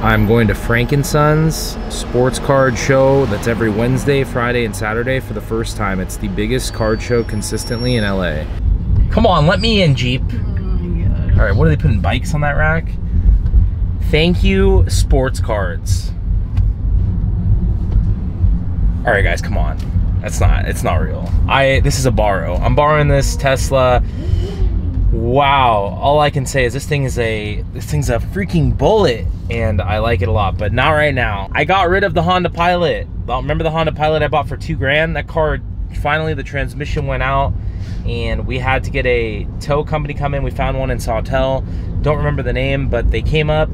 I'm going to Frank & Son's sports card show that's every Wednesday, Friday, and Saturday for the first time. It's the biggest card show consistently in LA. Come on, let me in, Jeep. Oh All right, what are they putting bikes on that rack? Thank you, sports cards. All right, guys, come on. That's not, it's not real. I, this is a borrow. I'm borrowing this Tesla. Wow, all I can say is this thing is a, this thing's a freaking bullet and I like it a lot, but not right now. I got rid of the Honda Pilot. Remember the Honda Pilot I bought for two grand? That car, finally the transmission went out and we had to get a tow company come in. We found one in Sawtelle. Don't remember the name, but they came up,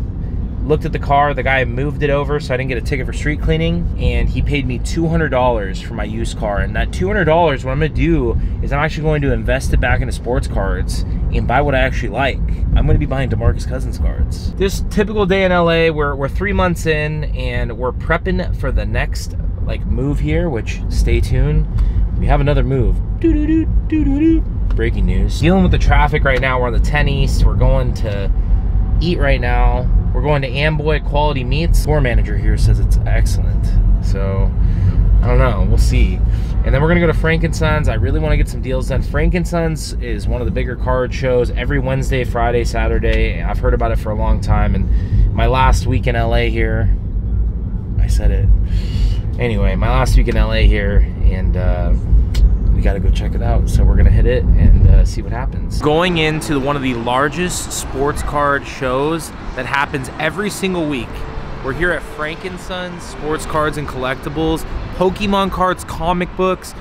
looked at the car. The guy moved it over so I didn't get a ticket for street cleaning. And he paid me $200 for my used car. And that $200, what I'm gonna do is I'm actually going to invest it back into sports cards and buy what I actually like. I'm gonna be buying DeMarcus Cousins cards. This typical day in LA, we're, we're three months in and we're prepping for the next like move here, which stay tuned. We have another move. Breaking news. Dealing with the traffic right now. We're on the 10 East. We're going to eat right now. We're going to Amboy Quality Meats. Store manager here says it's excellent. So, I don't know. We'll see. And then we're going to go to Frank & Son's. I really want to get some deals done. Frank & Son's is one of the bigger card shows every Wednesday, Friday, Saturday. I've heard about it for a long time. And my last week in LA here, I said it. Anyway, my last week in LA here, and uh, we got to go check it out. So we're gonna hit it and uh, see what happens. Going into one of the largest sports card shows that happens every single week. We're here at Frank & Son's Sports Cards and Collectibles, Pokemon cards, comic books.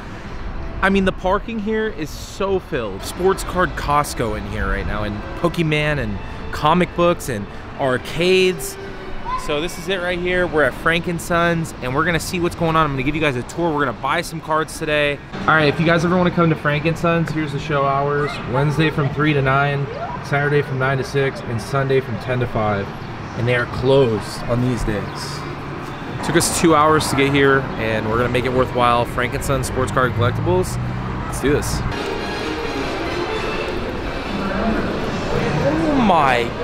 I mean, the parking here is so filled. Sports card Costco in here right now, and Pokemon and comic books and arcades. So this is it right here. We're at Frank & Son's and we're gonna see what's going on. I'm gonna give you guys a tour. We're gonna buy some cards today. All right, if you guys ever wanna come to Frank & Son's, here's the show hours. Wednesday from three to nine, Saturday from nine to six, and Sunday from 10 to five. And they are closed on these days. Took us two hours to get here and we're gonna make it worthwhile. Frank & Son's Sports Card Collectibles. Let's do this. Oh my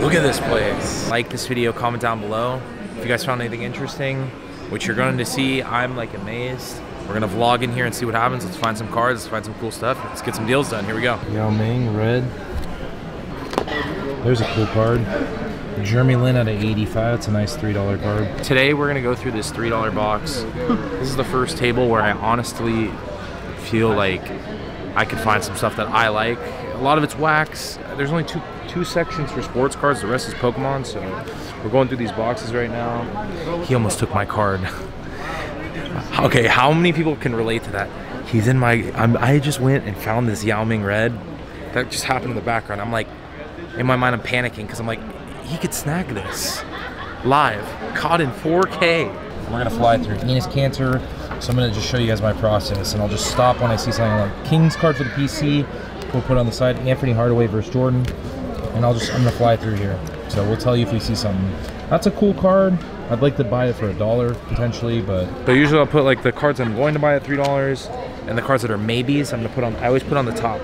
Look at this place. Like this video, comment down below. If you guys found anything interesting, which you're going to see, I'm like amazed. We're gonna vlog in here and see what happens. Let's find some cards, let's find some cool stuff. Let's get some deals done. Here we go. Yao Ming, red. There's a cool card. Jeremy Lin at 85. It's a nice $3 card. Today we're gonna go through this $3 box. This is the first table where I honestly feel like I could find some stuff that I like. A lot of it's wax. There's only two two sections for sports cards. The rest is Pokemon. So we're going through these boxes right now. He almost took my card. okay, how many people can relate to that? He's in my. I'm, I just went and found this Yao Ming red. That just happened in the background. I'm like, in my mind, I'm panicking because I'm like, he could snag this live, caught in 4K. We're gonna fly through Enos Cancer. So I'm gonna just show you guys my process, and I'll just stop when I see something like King's card for the PC. We'll put on the side Anthony Hardaway versus Jordan and I'll just I'm gonna fly through here. So we'll tell you if we see something. That's a cool card. I'd like to buy it for a dollar potentially, but but usually I'll put like the cards I'm going to buy at three dollars, and the cards that are maybes I'm gonna put on. I always put on the top.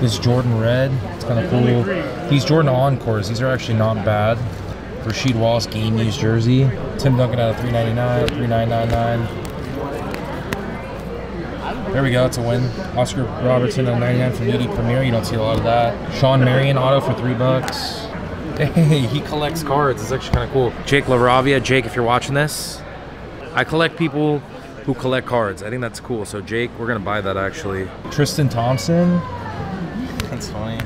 This Jordan Red, it's kind of cool. These Jordan Encores, these are actually not bad. Rasheed Wallace game used jersey. Tim Duncan out of 399, 3999. There we go, it's a win. Oscar Robertson on 99 from UD Premier. You don't see a lot of that. Shawn Marion auto for three bucks. Hey, he collects cards. It's actually kind of cool. Jake LaRavia. Jake, if you're watching this, I collect people who collect cards. I think that's cool. So Jake, we're gonna buy that actually. Tristan Thompson. That's funny.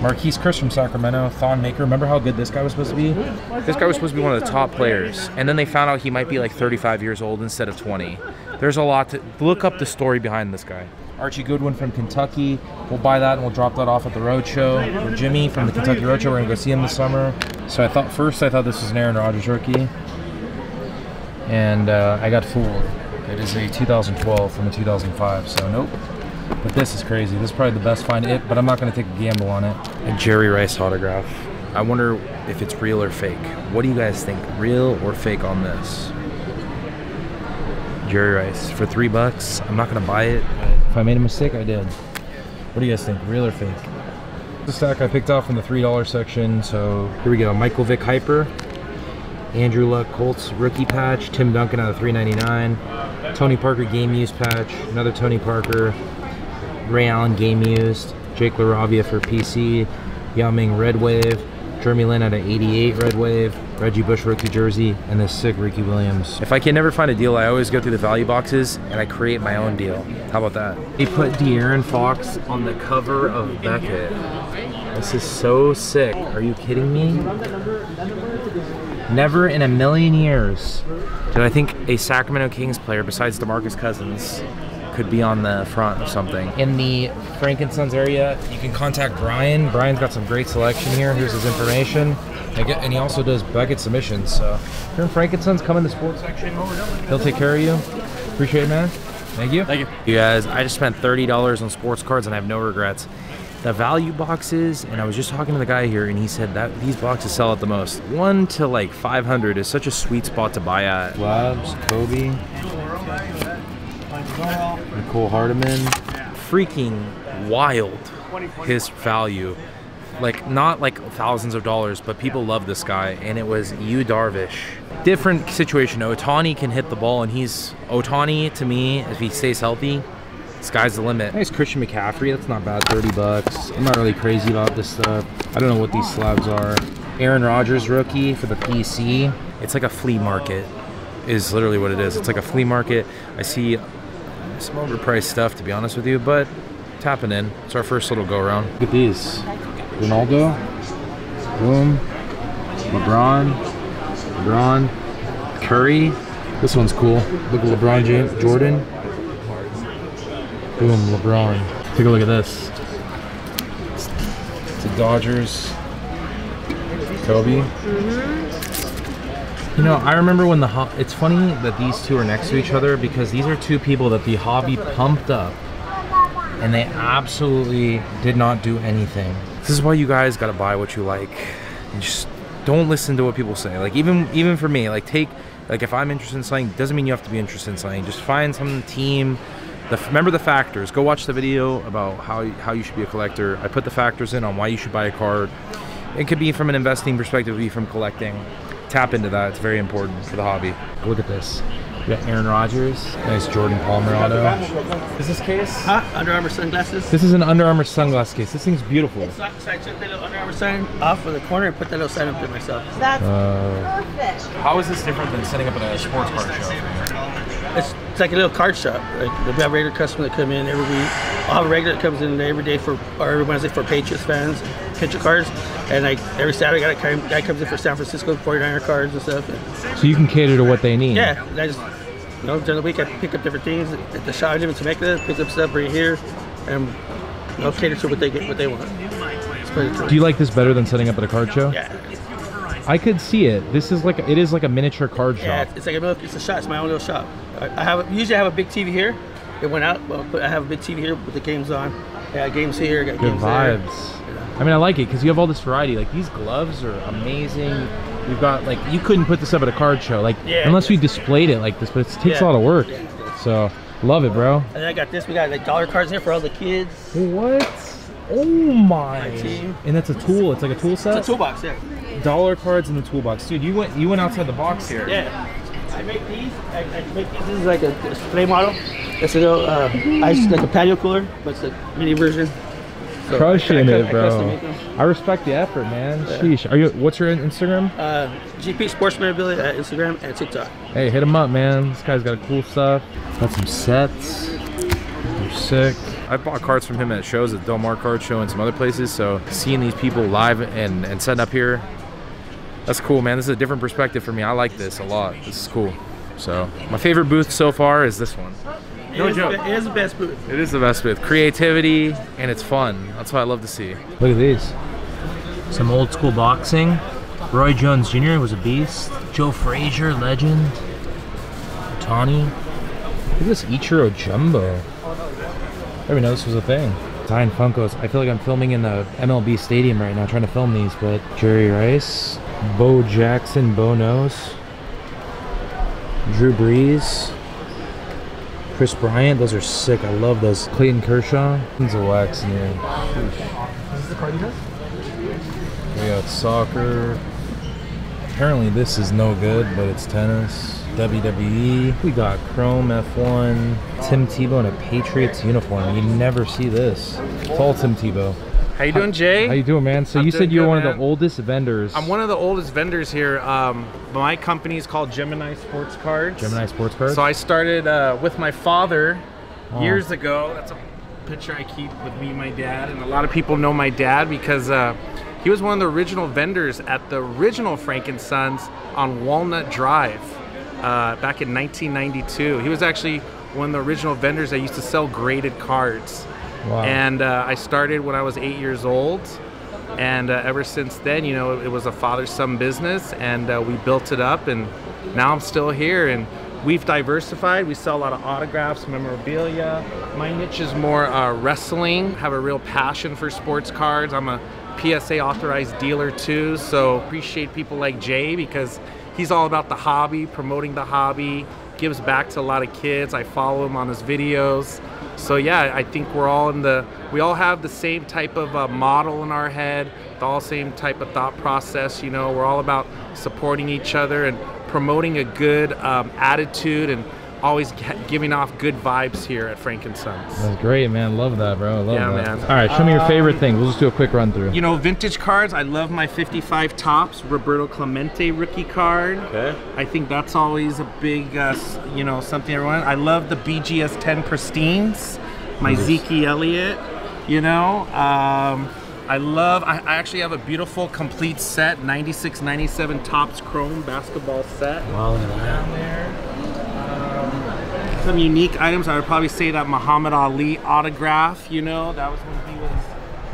Marquese Chriss from Sacramento, Thon Maker. Remember how good this guy was supposed to be? This guy was supposed to be one of the top players, and then they found out he might be like 35 years old instead of 20. There's a lot to look up the story behind this guy. Archie Goodwin from Kentucky. We'll buy that and we'll drop that off at the road show. For Jimmy from the Kentucky Road Show, we're gonna go see him this summer. So I thought first I thought this was an Aaron Rodgers rookie, and uh, I got fooled. It is a 2012 from a 2005. So nope. But this is crazy. This is probably the best find it, but I'm not going to take a gamble on it. A Jerry Rice autograph. I wonder if it's real or fake. What do you guys think? Real or fake on this? Jerry Rice for three bucks. I'm not going to buy it. If I made a mistake, I did. What do you guys think? Real or fake? The stack I picked off in the $3 section. So here we go. Michael Vick Hyper. Andrew Luck Colts rookie patch. Tim Duncan out of 399. Tony Parker game used patch. Another Tony Parker. Ray Allen game used. Jake LaRavia for PC. Yao Ming Red Wave. Jeremy Lin at an 88 Red Wave. Reggie Bush rookie jersey, and this sick Ricky Williams. If I can never find a deal, I always go through the value boxes and I create my own deal. How about that? They put De'Aaron Fox on the cover of Beckett. This is so sick. Are you kidding me? Never in a million years did I think a Sacramento Kings player besides DeMarcus Cousins could be on the front of something. In the Frank & Sons area, you can contact Brian. Brian's got some great selection here. Here's his information. And he also does Beckett submissions. So in Frank & Sons, come in sports section. He'll take care of you. Appreciate it, man. Thank you. Thank you. You guys, I just spent $30 on sports cards and I have no regrets. The value boxes, and I was just talking to the guy here, and he said that these boxes sell at the most. One to like 500 is such a sweet spot to buy at. Labs, Kobe, Nicole Hardiman. Freaking wild, his value like not like thousands of dollars, but people love this guy, and it was Yu Darvish. Different situation. Otani can hit the ball, and he's Otani to me. If he stays healthy, sky's the limit. Nice Christian McCaffrey. That's not bad. Thirty bucks. I'm not really crazy about this stuff. I don't know what these slabs are. Aaron Rodgers rookie for the PC. It's like a flea market. Is literally what it is. It's like a flea market. I see some overpriced stuff to be honest with you, but tapping in. It's our first little go around. Look at these. Ronaldo, boom, LeBron, LeBron, Curry. This one's cool. Look at LeBron James, Jordan. Boom, LeBron. Take a look at this. It's the Dodgers. Kobe. Mm-hmm. You know, I remember when the ho it's funny that these two are next to each other because these are two people that the hobby pumped up and they absolutely did not do anything. This is why you guys gotta buy what you like. And just don't listen to what people say. Like even even for me, like take like if I'm interested in something, doesn't mean you have to be interested in something. Just find some team. The, remember the factors. Go watch the video about how how you should be a collector. I put the factors in on why you should buy a card. It could be from an investing perspective, it could be from collecting. Tap into that. It's very important for the hobby. Look at this. We got Aaron Rodgers. Nice Jordan Palmer auto. Is this case? Huh? Under Armour sunglasses. This is an Under Armour sunglass case. This thing's beautiful. It's not, so I took the little Under Armour sign off of the corner and put that little sign up there myself. That's Uh, perfect. how is this different than setting up at a sports card show? It's, like a little card shop. Like we have regular customers that come in every week. I'll have a regular that comes in every day for or every Wednesday for Patriots fans, picture cards. And like every Saturday, got a guy comes in for San Francisco 49er cards and stuff. And So you can cater to what they need. yeah, I just you know during the week I pick up different things at the shop in Temecula, pick up stuff, bring it here, and you know, cater to what they get, what they want. It's pretty cool. Do you like this better than setting up at a card show? Yeah, I could see it. This is like it is like a miniature card yeah. shop. It's, it's like a little, it's a shop. It's my own little shop. I, have usually I have a big TV here. It went out, but I have a big TV here with the games on. Got games here, got Good games there. vibes. I mean, I like it because you have all this variety. Like these gloves are amazing. You've got like you couldn't put this up at a card show, like Yeah, unless we displayed it like this. But it takes a lot of work. yeah. So love it, bro. And then I got this. We got like dollar cards here for all the kids. What? Oh my! My. And that's a tool. It's like a tool set. It's a toolbox, yeah. Dollar cards in the toolbox, dude. You went you went outside the box here. Yeah. I make these. I, I make these. This is like a display model. It's a little uh, ice, like a patio cooler, but it's a mini version. So Crushing I- I- it, I bro. custom make them. I respect the effort, man. Sheesh. Are you? What's your Instagram? Uh, GP Sports Memorabilia at Instagram and TikTok. Hey, hit him up, man. This guy's got cool stuff. Got some sets. They're sick. I bought cards from him at shows at Del Mar Card Show and some other places. So seeing these people live and and setting up here, that's cool, man. This is a different perspective for me. I like this a lot. This is cool. So my favorite booth so far is this one. No it is, joke. The, it is the best booth. It is the best booth. Creativity and it's fun. That's what I love to see. Look at these. Some old school boxing. Roy Jones Jr. was a beast. Joe Frazier, legend. Tawny. Look at this Ichiro Jumbo. I didn't even know this was a thing. Zion Funkos. I feel like I'm filming in the MLB stadium right now trying to film these, but Jerry Rice, Bo Jackson, Bo Knows, Drew Brees, Kris Bryant, those are sick. I love those. Clayton Kershaw. Tons of wax in here. Is the card he has? We got soccer. Apparently this is no good, but it's tennis. WWE. We got Chrome F1. Tim Tebow in a Patriots uniform. You never see this. It's all Tim Tebow. How you doing, Jay? How you doing, man? So I'm you said you're good, one of the oldest vendors. I'm one of the oldest vendors here. Um, my company is called Gemini Sports Cards. Gemini Sports Cards. So I started uh, with my father Oh. years ago. That's a picture I keep with me and my dad, and a lot of people know my dad because uh, he was one of the original vendors at the original Frank & Sons on Walnut Drive uh, back in 1992. He was actually one of the original vendors that used to sell graded cards. And uh, I started when I was eight years old. And uh, ever since then, you know, it was a father-son business, and uh, we built it up, and now I'm still here. And we've diversified. We sell a lot of autographs, memorabilia. My niche is more uh, wrestling. Have a real passion for sports cards. I'm a PSA authorized dealer too, so appreciate people like Jay because he's all about the hobby, promoting the hobby. Gives back to a lot of kids. I follow him on his videos. So yeah, I think we're all in the, we all have the same type of uh, model in our head, the all same type of thought process. You know, we're all about supporting each other and promoting a good um, attitude and always giving off good vibes here at Frank and Sons. That's great, man. Love that, bro. Love Yeah, that. man. All right, show me your favorite Um, thing. We'll just do a quick run through. You know, vintage cards. I love my 55 Topps Roberto Clemente rookie card. okay. I think that's always a big, uh, you know, something everyone. I love the BGS 10 Pristines, my Zeke Elliott. You know, um, I love. I, I actually have a beautiful complete set, 96, 97 Topps Chrome basketball set. Wow, look at that. Down there. Um, some unique items. I would probably say that Muhammad Ali autograph. You know, that was when he was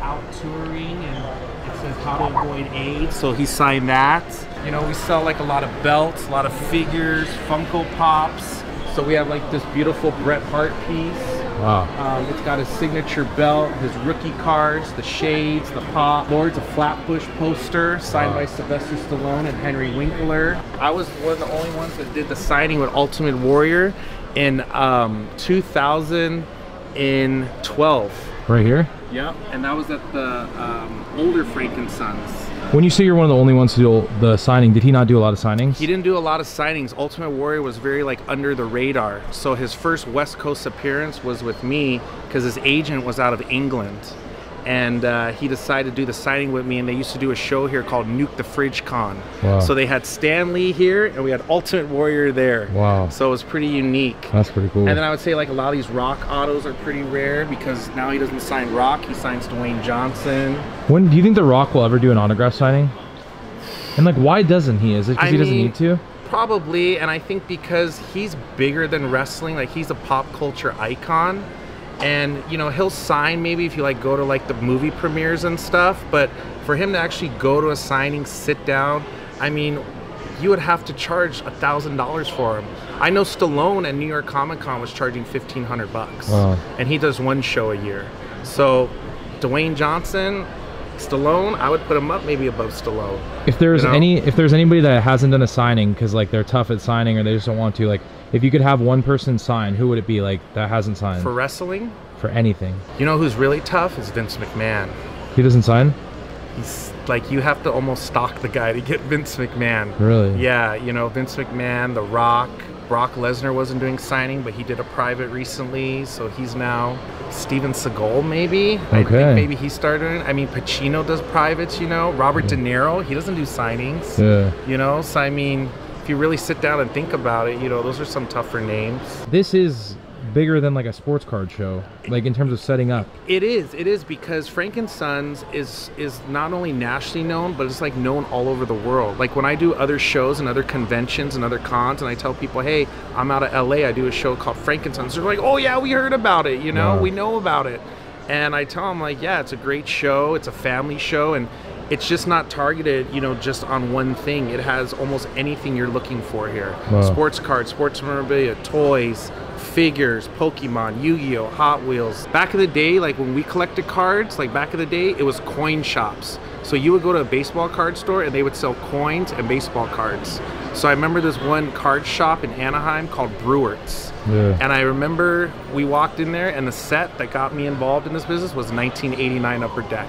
out touring, and it says how to avoid AIDS. So he signed that. You know, we sell like a lot of belts, a lot of figures, Funko Pops. So we have like this beautiful Bret Hart piece. Wow. Um, it's got his signature belt, his rookie cards, the shades, the pop. Lords of Flatbush poster signed Wow. by Sylvester Stallone and Henry Winkler. I was one of the only ones that did the signing with Ultimate Warrior in um, 2012. Right here. Yep, and that was at the um, older Frank & Sons. When you say you're one of the only ones to do the signing, did he not do a lot of signings? He didn't do a lot of signings. Ultimate Warrior was very like under the radar. So his first West Coast appearance was with me because his agent was out of England, and uh, he decided to do the signing with me. And they used to do a show here called Nuke the Fridge Con. Wow. So they had Stan Lee here, and we had Ultimate Warrior there. Wow. So it was pretty unique. That's pretty cool. And then I would say like a lot of these rock autos are pretty rare because now he doesn't sign rock, he signs Dwayne Johnson. when do you think The Rock will ever do an autograph signing? And like, why doesn't he? Is it because he doesn't mean- need to? Probably, and I think because he's bigger than wrestling, like he's a pop culture icon. And you know, he'll sign maybe if you like go to like the movie premieres and stuff, but for him to actually go to a signing, sit down, I mean, you would have to charge a thousand dollars for him. I know Stallone at New York Comic Con was charging fifteen hundred bucks, Wow. and he does one show a year. So, Dwayne Johnson, Stallone, I would put him up maybe above Stallone. If there's you know? any, if there's anybody that hasn't done a signing because like they're tough at signing or they just don't want to, like, if you could have one person sign, who would it be? Like that hasn't signed For wrestling? for, anything. You know who's really tough is Vince McMahon. He doesn't sign. He's like you have to almost stalk the guy to get Vince McMahon. Really? Yeah, you know Vince McMahon, The Rock, Brock Lesnar wasn't doing signing, but he did a private recently, so he's now Steven Seagal maybe. I Okay. think maybe he started. I mean Pacino does privates, you know. Robert De Niro, he doesn't do signings. Yeah. You know, so I mean, if you really sit down and think about it, you know, those are some tougher names. This is bigger than like a sports card show, like in terms of setting up. It is. It is because Frank and Sons is is not only nationally known, but it's like known all over the world. Like when I do other shows and other conventions and other cons, and I tell people, "Hey, I'm out of LA. I do a show called Frank and Sons." They're like, "Oh yeah, we heard about it. You know, we know about it." And I tell them like, "Yeah, it's a great show. It's a family show, and it's just not targeted, you know, just on one thing. It has almost anything you're looking for here: Wow. sports cards, sports memorabilia, toys." figures, Pokemon, Yu-Gi-Oh, Hot Wheels. Back in the day, like when we collected cards, like back in the day, it was coin shops. So you would go to a baseball card store and they would sell coins and baseball cards. So I remember this one card shop in Anaheim called Brewerts. Yeah. And I remember we walked in there and the set that got me involved in this business was 1989 Upper Deck.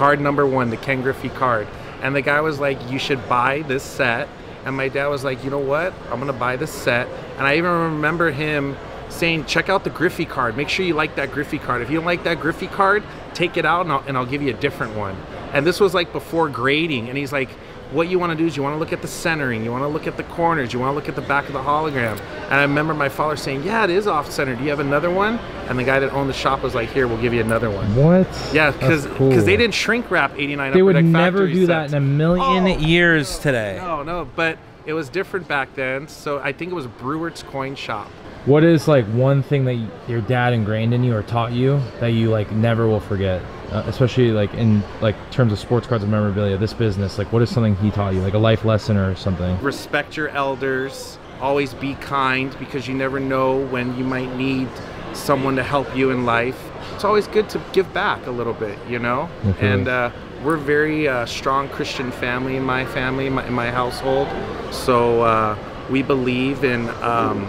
Card number one, the Ken Griffey card. And the guy was like, "You should buy this set." And my dad was like, "You know what? I'm gonna buy this set." And I even remember him saying, "Check out the Griffey card. Make sure you like that Griffey card. If you don't like that Griffey card, take it out and I'll, and I'll give you a different one." And this was like before grading. And he's like, what you want to do is you want to look at the centering, you want to look at the corners, you want to look at the back of the hologram. And I remember my father saying, "Yeah, it is off center. Do you have another one?" And the guy that owned the shop was like, "Here, we'll give you another one." What? Yeah, because cool. they didn't shrink wrap 89 They would never do that in a million Oh. years today. No, no, but it was different back then. So I think it was Brewert's Coin Shop. What is like one thing that your dad ingrained in you or taught you that you like never will forget? Uh, especially like in like terms of sports cards and memorabilia, this business. Like, what is something he taught you, like a life lesson or something? Respect your elders. Always be kind because you never know when you might need someone to help you in life. It's always good to give back a little bit, you know. Okay. And uh, we're very uh, strong Christian family in my family, in my, in my household. So uh, we believe in um,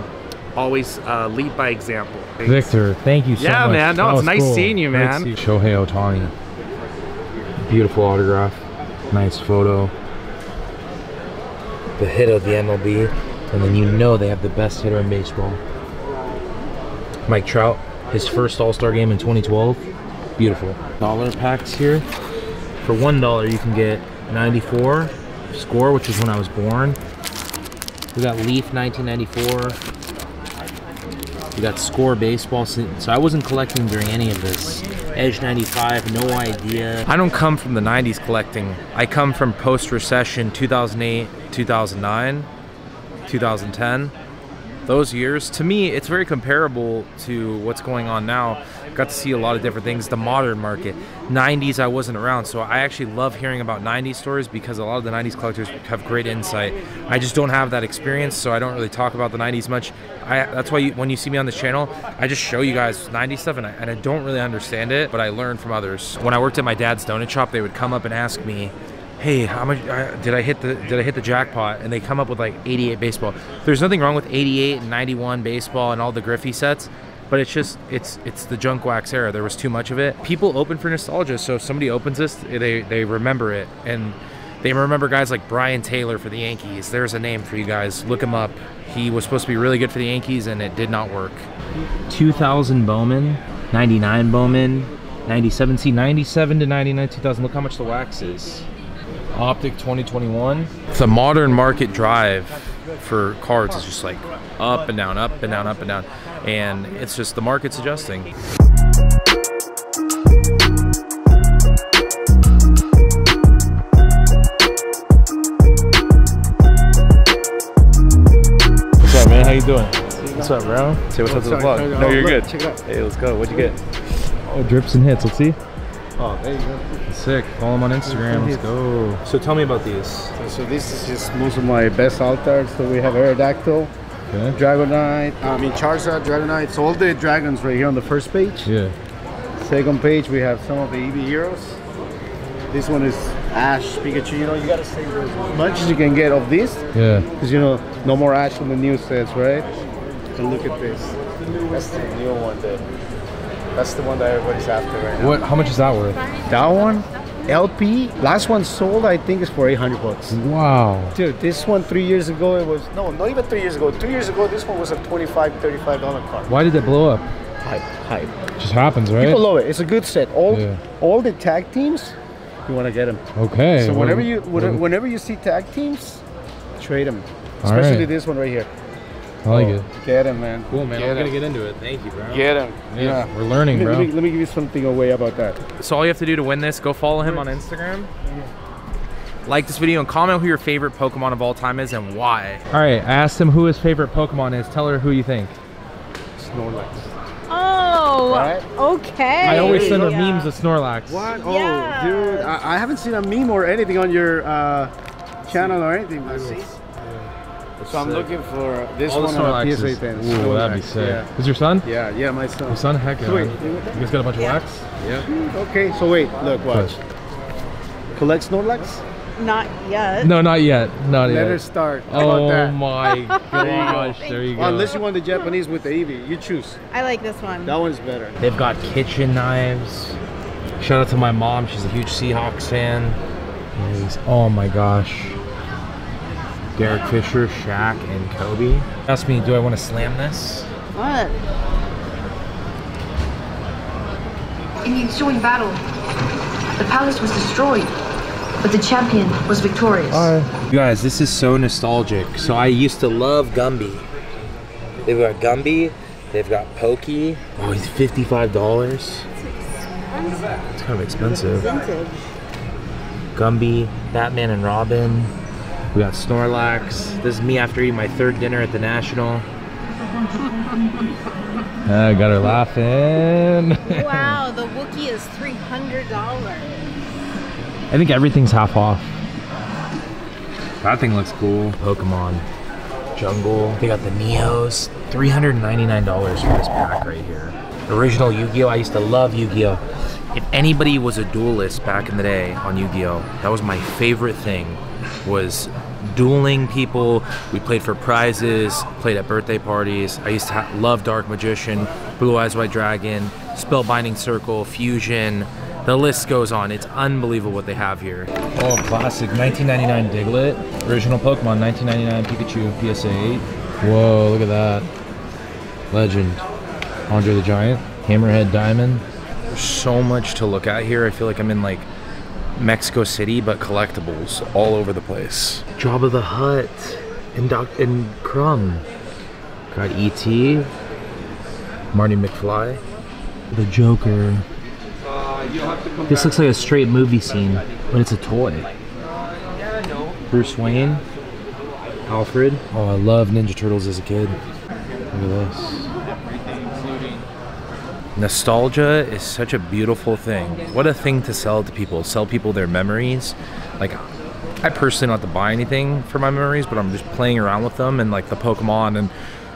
always uh, lead by example. Victor, thank you so Yeah, much. Yeah, man. No, That it's nice seeing you, Great man. see. Shohei Otani. Beautiful autograph. Nice photo. The hit of the MLB, and then you know they have the best hitter in baseball. Mike Trout, his first All Star game in 2012. Beautiful. Dollar packs here. For one dollar, you can get 94 score, which is when I was born. We got Leaf 1994. Got Score Baseball. So so I wasn't collecting during any of this. Edge 95, no idea. I don't come from the 90s collecting. I come from post recession 2008, 2009, 2010. Those years, to me, it's very comparable to what's going on now. Got to see a lot of different things. The modern market. 90s, I wasn't around, so I actually love hearing about 90s stories because a lot of the 90s collectors have great insight. I just don't have that experience, so I don't really talk about the 90s much. I, that's why you, when you see me on this channel, I just show you guys 90s stuff, and I, and I don't really understand it, but I learn from others. When I worked at my dad's donut shop, they would come up and ask me, hey, how much did I hit the did I hit the jackpot? And they come up with like 88 baseball. There's nothing wrong with 88 and 91 baseball and all the Griffey sets, but it's just it's it's the junk wax era. There was too much of it. People open for nostalgia, so if somebody opens this, they they remember it and they remember guys like Brien Taylor for the Yankees. There's a name for you guys. Look him up. He was supposed to be really good for the Yankees and it did not work. 2000 Bowman, 99 Bowman, 97 see 97 to 99 2000 look how much the wax is optic 2021 the modern market drive for cards is just like up and down up and down up and down and it's just the market's adjusting. What's up man? How you doing? What's up bro? Say what's up to the vlog. no you're good. Check it out. hey let's go. What'd you get? Oh drips and hits. Let's see Oh, there you go. Sick. Follow him on Instagram. Let's go. So tell me about these. So this is just most of my best altars. So we have Aerodactyl, Okay. Dragonite, I mean Charizard, Dragonite. So all the dragons right here on the first page. Yeah. Second page we have some of the Eevee Heroes. This one is Ash, Pikachu. You know you gotta save as much as you can get of this, Yeah. because you know no more Ash on the new sets, right? And look at this. That's the new one. There. That's the one that everybody's after right now. What? How much is that worth? That one, LP. Last one sold, I think, is for 800 bucks. Wow. Dude, this one three years ago, it was, no, not even three years ago. Two years ago, this one was a 25 $35 card. Why did it blow up? Hype, hype. It just happens, right? People love it. It's a good set. All Yeah. all the tag teams, you want to get them. Okay. So what- whenever you what- whenever, whenever you see tag teams, trade them. Especially right. this one right here. I like Oh, it. Get him, man. Cool, man. Get I'm gonna get into it. Thank you, bro. Get him. Yeah, we're learning, Let me, bro. let, me, let me give you something away about that. So all you have to do to win this, go follow him on Instagram. Like this video and comment who your favorite Pokemon of all time is and why. All right, I asked him who his favorite Pokemon is. Tell her who you think. Snorlax. Oh, Right? okay. I always send her Yeah. memes of Snorlax. What? Oh, Yes. dude, I, I haven't seen a meme or anything on your uh, channel or anything. But see? So I'm looking for this All one on a Snorlaxes. PSA 10. Ooh, that'd be sick. Yeah. Is your son? yeah, yeah, my son. Your son? Heck yeah. So wait, man. You guys got a bunch of wax? Yeah. Okay, so wait, look, watch. Collect Snorlax? Not yet. No, not yet. Not Let yet. her start. How about Oh my gosh, there you go. Unless you want the Japanese with the Eevee, you choose. I like this one. That one's better. They've got kitchen knives, Shout out to my mom. She's a huge Seahawks fan. Anyways, Oh my gosh. Derek Fisher, Shaq, and Kobe. Ask me, do I want to slam this? What? In the ensuing battle, the palace was destroyed, but the champion was victorious. You guys, this is so nostalgic. So I used to love Gumby. They've got Gumby, they've got Pokey. Oh, he's fifty-five dollars. It's kind of expensive. Vintage. Gumby, Batman and Robin. We got Snorlax. This is me after eating my third dinner at the National. I got her laughing. Wow, the Wookiee is three hundred dollars. I think everything's half off. That thing looks cool. Pokemon. Jungle. They got the Neos. $399 for this pack right here. Original Yu-Gi-Oh! I used to love Yu-Gi-Oh! If anybody was a duelist back in the day on Yu-Gi-Oh! That was my favorite thing. Was dueling people. We played for prizes, played at birthday parties. I used to ha- love Dark Magician, Blue Eyes White Dragon, Spellbinding Circle, Fusion. The list goes on. It's unbelievable what they have here. Oh, classic 1999 Diglett, original Pokemon 1999 Pikachu PSA 8. Whoa, look at that. Legend. Andre the Giant, Hammerhead Diamond. There's so much to look at here. I feel like I'm in like Mexico City, but collectibles all over the place. Jabba the Hutt and Doc and Crumb. Got E.T. Marty McFly. The Joker. This looks like a straight movie scene, but it's a toy. Bruce Wayne. Alfred. Oh, I love Ninja Turtles as a kid. Look at this. Nostalgia is such a beautiful thing. What a thing to sell to people. Sell people their memories. Like, I personally don't have to buy anything for my memories, but I'm just playing around with them and like the Pokemon and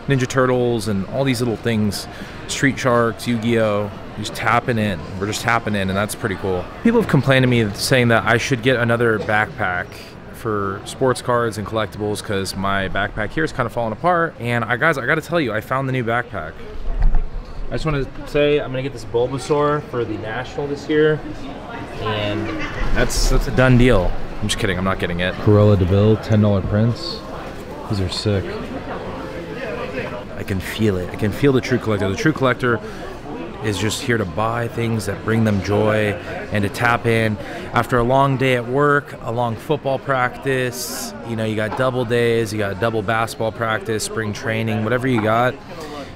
Ninja Turtles and all these little things. Street Sharks, Yu-Gi-Oh! Just tapping in. We're just tapping in, and that's pretty cool. People have complained to me saying that I should get another backpack for sports cards and collectibles because my backpack here is kind of falling apart. And I guys, I got to tell you, I found the new backpack. I just want to say I'm gonna get this Bulbasaur for the national this year, and that's that's a done deal. I'm just kidding. I'm not getting it. Corolla Deville, ten dollar prints. These are sick. I can feel it. I can feel the true collector. The true collector is just here to buy things that bring them joy and to tap in after a long day at work, a long football practice. You know, you got double days, you got double basketball practice, spring training, whatever you got.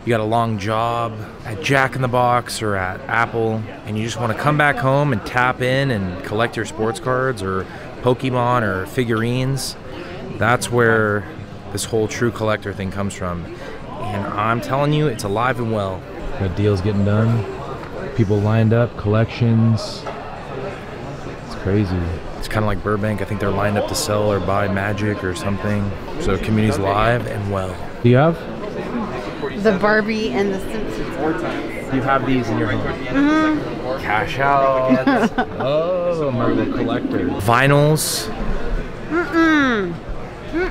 You got a long job at Jack in the Box or at Apple, and you just want to come back home and tap in and collect your sports cards or Pokemon or figurines. That's where this whole true collector thing comes from. And I'm telling you, it's alive and well. Got deals getting done, people lined up, collections. It's crazy. It's kind of like Burbank. I think they're lined up to sell or buy magic or something. So community's live and well. Do you have? The Barbie and the Simpsons. You have these in your home. Mm-hmm. Cash out. oh, Marvel collector. Vinyls.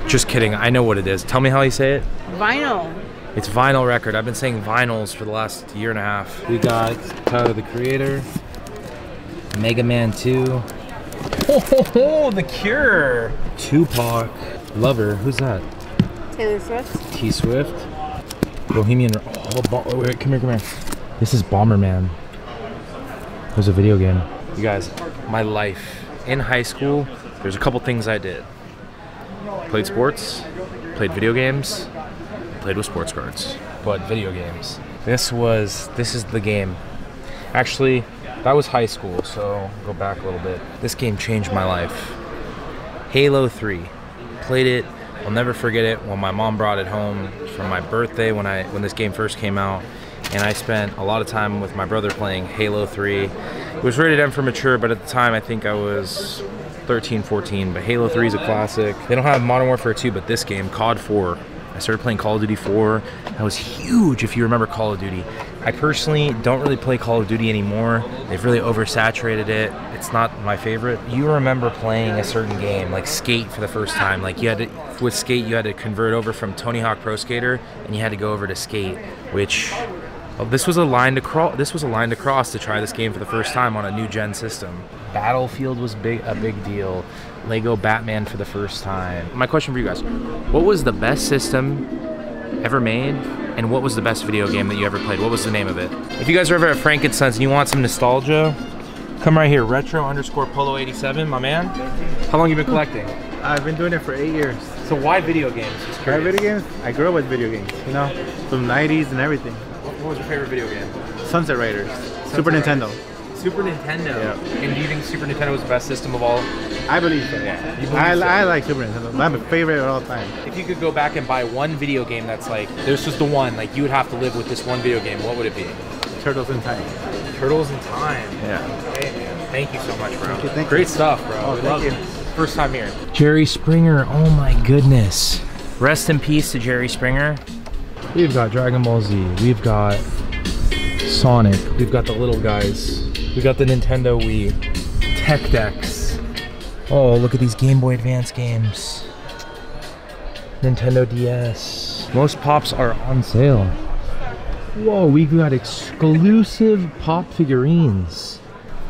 Just kidding. I know what it is. Tell me how you say it. Vinyl. It's vinyl record. I've been saying vinyls for the last year and a half. We got Tyler the Creator, Mega Man 2. Oh, The Cure. Tupac. Lover. Who's that? Taylor Swift. T Swift. Bohemian. Oh, oh, wait, come here, come here. This is Bomberman. It was a video game. You guys, my life in high school, there's a couple things I did. Played sports, played video games, played with sports cards, but video games. This was, this is the game. Actually, that was high school, so go back a little bit. This game changed my life. Halo 3. Played it. I'll never forget it when my mom brought it home for my birthday when I when this game first came out. And I spent a lot of time with my brother playing Halo 3. It was rated M for mature, but at the time I think I was 13, 14. But Halo 3 is a classic. They don't have Modern Warfare 2, but this game, COD 4. I started playing Call of Duty 4. That was huge if you remember Call of Duty. I personally don't really play Call of Duty anymore. They've really oversaturated it. It's not my favorite. You remember playing a certain game, like Skate for the first time. Like you had to, with Skate, you had to convert over from Tony Hawk Pro Skater and you had to go over to Skate, which Oh, this was a line to crawl. This was a line to cross to try this game for the first time on a new gen system. Battlefield was big, a big deal. Lego Batman for the first time. My question for you guys: What was the best system ever made, and what was the best video game that you ever played? What was the name of it? If you guys are ever at Frank & Son's and you want some nostalgia, come right here. Retro underscore Polo 87, my man. How long you been collecting? I've been doing it for eight years. So why video games? Just curious. video games? I grew up with video games, you know, from 90s and everything. What was your favorite video game? Sunset Riders, Super Nintendo. Super Nintendo. Yeah. And do you think Super Nintendo was the best system of all? I believe so. You believe I, so? I like Super Nintendo. My favorite of all time. If you could go back and buy one video game that's like, this was the one, like you would have to live with this one video game, what would it be? Turtles in Time. Turtles in Time. Yeah. Hey, man. Thank you so much, bro. Thank you, thank Great you. stuff, bro. Oh, thank love you. it. First time here. Jerry Springer. Oh my goodness. Rest in peace to Jerry Springer. We've got Dragon Ball Z. We've got Sonic. We've got the little guys. We've got the Nintendo Wii. Tech decks. Oh, look at these Game Boy Advance games. Nintendo DS. Most pops are on sale. Whoa, we've got exclusive pop figurines.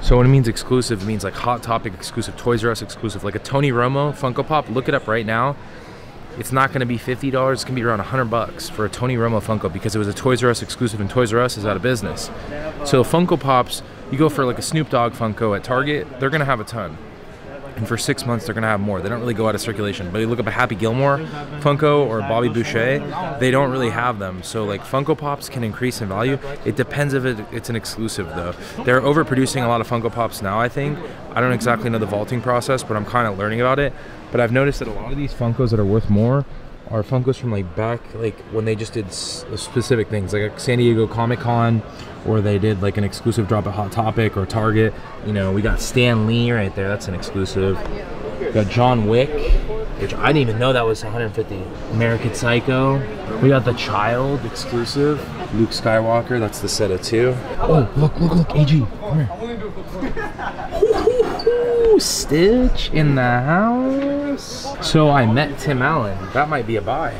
So when it means exclusive, it means like Hot Topic exclusive, Toys R Us exclusive, like a Tony Romo Funko Pop. Look it up right now. It's not going to be fifty dollars. It's going to be around hundred bucks for a Tony Romo Funko because it was a Toys R Us exclusive, and Toys R Us is out of business. So Funko Pops, you go for like a Snoop Dogg Funko at Target, they're going to have a ton. And for six months, they're gonna have more. They don't really go out of circulation. But you look up a Happy Gilmore Funko or Bobby Boucher, they don't really have them. So like Funko Pops can increase in value. It depends if it, it's an exclusive though. They're overproducing a lot of Funko Pops now. I think. I don't exactly know the vaulting process, but I'm kind of learning about it. But I've noticed that a lot of these Funkos that are worth more are Funkos from like back like when they just did specific things like a San Diego Comic Con or they did like an exclusive drop at Hot Topic or Target. You know, we got Stan Lee right there. That's an exclusive. We got John Wick, which I didn't even know that was 150. American Psycho. We got the Child exclusive. Luke Skywalker. That's the set of two. Oh, look, look, look, AG. Come here. Stitch in the house. So I met Tim Allen. That might be a buy.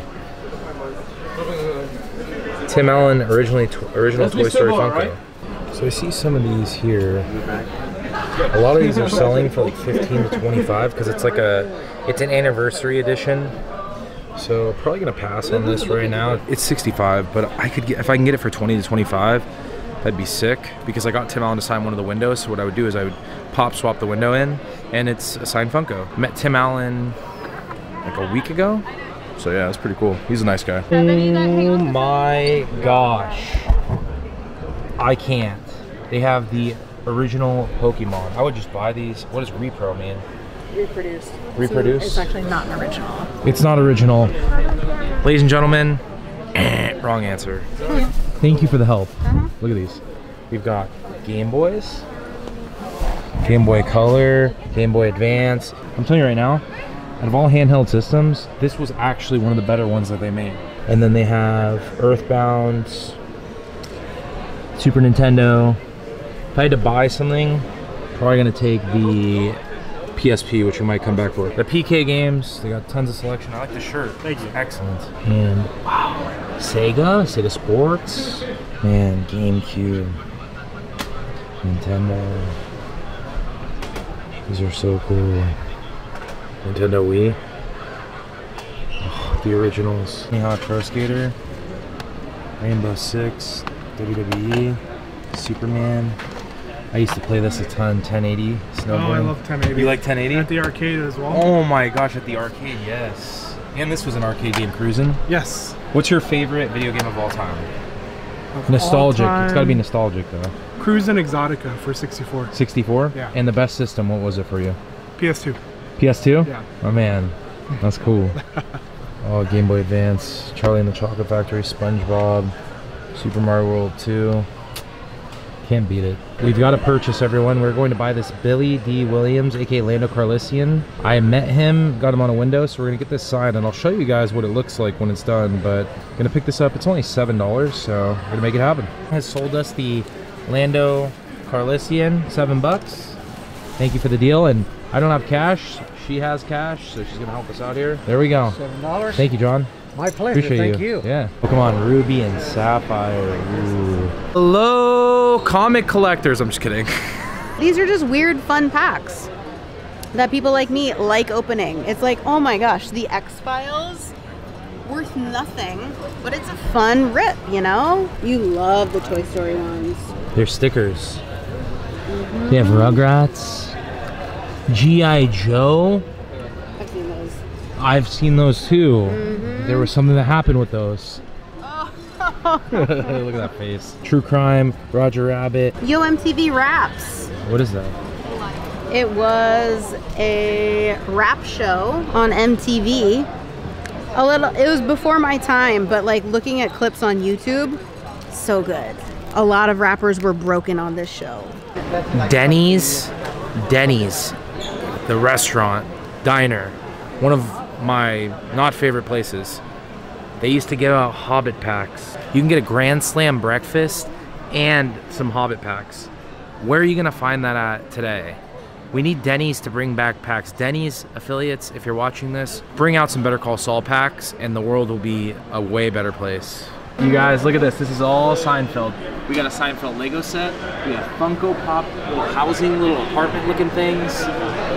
Tim Allen, originally to- original Toy Story Funko. So I see some of these here. A lot of these are selling for like 15 to 25 because it's like a, it's an anniversary edition. So probably gonna pass on this right now. It's 65, but I could get if I can get it for 20 to 25, that'd be sick because I got Tim Allen to sign one of the windows. So what I would do is I would pop swap the window in, and it's a signed Funko. Met Tim Allen like a week ago. So yeah, it's pretty cool. He's a nice guy. Oh my gosh. I can't. They have the original Pokemon. I would just buy these. What does repro mean? Reproduced. Reproduce? It's actually not an original. It's not original. Ladies and gentlemen, wrong answer. Thank you for the help. Uh-huh. Look at these. We've got Game Boys, Game Boy Color, Game Boy Advance. I'm telling you right now, out of all handheld systems, this was actually one of the better ones that they made. And then they have Earthbound, Super Nintendo. If I had to buy something, probably gonna take the PSP, which we might come back for. The PK games, they got tons of selection. I like the shirt. Thank you. Excellent. And wow, Sega, Sega Sports, man, GameCube, Nintendo. These are so cool. Nintendo Wii. Oh, the originals. Nihon Pro Skater, Rainbow Six, WWE, Superman. I used to play this a ton, 1080 snowboarding. Oh, I love 1080. You like 1080? At the arcade as well. Oh my gosh, at the arcade, yes. And this was an arcade game, Cruisin'. Yes. What's your favorite video game of all time? Of Nostalgic. all It's got to be nostalgic though. Cruis'n Exotica for 64. 64. Yeah. And the best system, what was it for you? PS2. PS2. Yeah. Oh man, that's cool. oh, Game Boy Advance, Charlie and the Chocolate Factory, SpongeBob, Super Mario World 2. Can't beat it. We've got to purchase everyone. We're going to buy this Billy Dee Williams, aka Lando Calrissian. I met him, got him on a window, so we're gonna get this signed, and I'll show you guys what it looks like when it's done. But gonna pick this up. It's only seven dollars, so we're gonna make it happen. Has sold us the Lando Calrissian, seven bucks. Thank you for the deal. And I don't have cash. She has cash, so she's gonna help us out here. There we go. Seven dollars. Thank you, John. My pleasure. Appreciate Thank you. Yeah. Pokemon Ruby and Sapphire. Ooh. Hello, comic collectors. I'm just kidding. These are just weird, fun packs that people like me like opening. It's like, oh my gosh, the X Files, worth nothing, but it's a fun rip, you know? You love the Toy Story ones. They're stickers. They have Rugrats. G.I. Joe. I've seen those. I've seen those too. Mm-hmm. There was something that happened with those. Look at that face. True Crime, Roger Rabbit. Yo MTV Raps. What is that? It was a rap show on MTV. A little it was before my time, but like looking at clips on YouTube, so good. A lot of rappers were broken on this show. Denny's. Denny's. The restaurant, diner. One of my not favorite places. They used to give out Hobbit packs. You can get a Grand Slam breakfast and some Hobbit packs. Where are you gonna find that at today? We need Denny's to bring back packs. Denny's affiliates, if you're watching this, bring out some Better Call Saul packs, and the world will be a way better place. You guys, look at this. This is all Seinfeld. We got a Seinfeld Lego set. We have Funko Pop, little housing, little apartment looking things.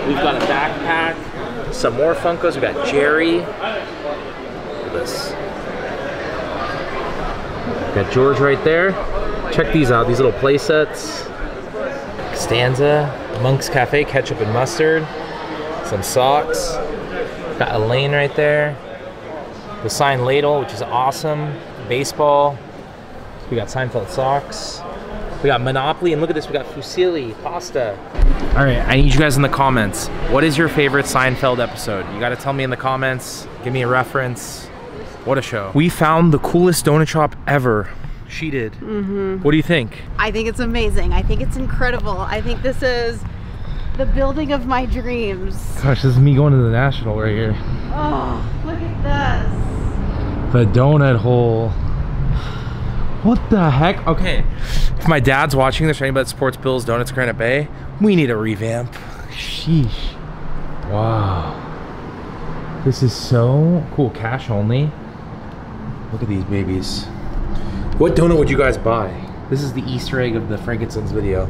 We've got a backpack, some more Funkos. We got Jerry. Look at this. Got George right there. Check these out. These little play sets. Stanza, Monk's Cafe ketchup and mustard, some socks. Got Elaine right there. The signed ladle, which is awesome. Baseball. We got Seinfeld socks. We got Monopoly, and look at this. We got fusilli, pasta. All right, I need you guys in the comments. What is your favorite Seinfeld episode? You got to tell me in the comments. Give me a reference. What a show. We found the coolest donut shop ever. She did. Mm-hmm. What do you think? I think it's amazing. I think it's incredible. I think this is the building of my dreams. Gosh, this is me going to the National right here. Oh, look at this. The donut hole. What the heck? Okay, if my dad's watching this or anybody that supports Bill's Donuts Granite Bay, we need a revamp. Sheesh. Wow. This is so cool. Cash only. Look at these babies. What donut would you guys buy? This is the Easter egg of the Frank & Son's video.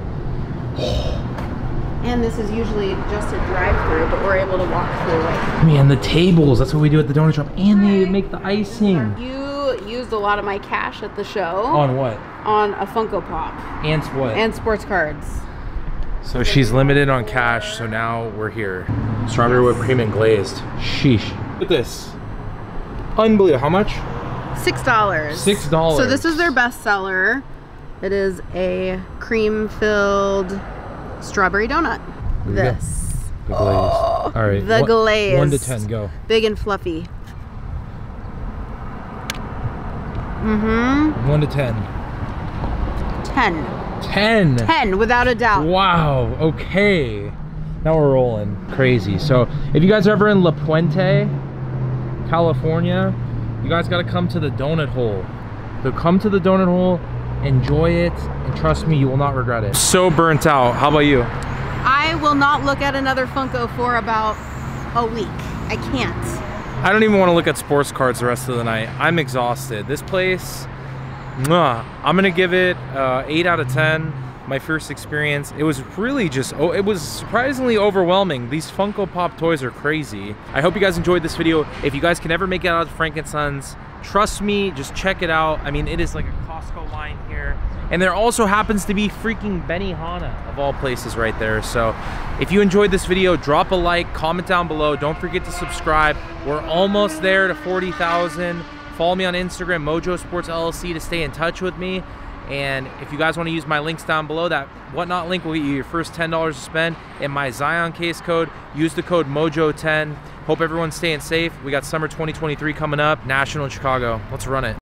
And this is usually just a drive-through, but we're able to walk through it. Man, the tables. That's what we do at the donut shop. And they make the icing. You used a lot of my cash at the show On what? on a Funko Pop And what? and sports cards. So she's limited on cash, so now we're here. Strawberry whipped cream and glazed. Sheesh. Look at this. Unbelievable. How much? Six dollars. Six dollars. So this is their best seller. It is a cream-filled strawberry donut. There go. This The glaze. Oh, All right. the glaze. One to ten, go. big and fluffy. Mm-hmm. One to ten. Ten. Ten. Ten, without a doubt. Wow. Okay. Now we're rolling. Crazy. So if you guys are ever in La Puente, California, you guys got to come to the donut hole. So come to the donut hole, enjoy it, and trust me, you will not regret it. So burnt out. How about you? I will not look at another Funko for about a week. I can't. I don't even want to look at sports cards the rest of the night. I'm exhausted. This place, mwah, I'm gonna give it uh, eight out of ten. My first experience, it was really just, oh, it was surprisingly overwhelming. These Funko Pop toys are crazy. I hope you guys enjoyed this video. If you guys can ever make it out of Frank & Son's, trust me, just check it out. I mean, it is like a Costco line here. And there also happens to be freaking Benihana of all places right there. So if you enjoyed this video, drop a like, comment down below. Don't forget to subscribe. We're almost there to 40,000. Follow me on Instagram, Mojo Sports LLC to stay in touch with me. And if you guys want to use my links down below, that whatnot link will get you your first $10 to spend. And my Zion case code, use the code MOJO10. Hope everyone's staying safe. We got summer 2023 coming up, National in Chicago. Let's run it.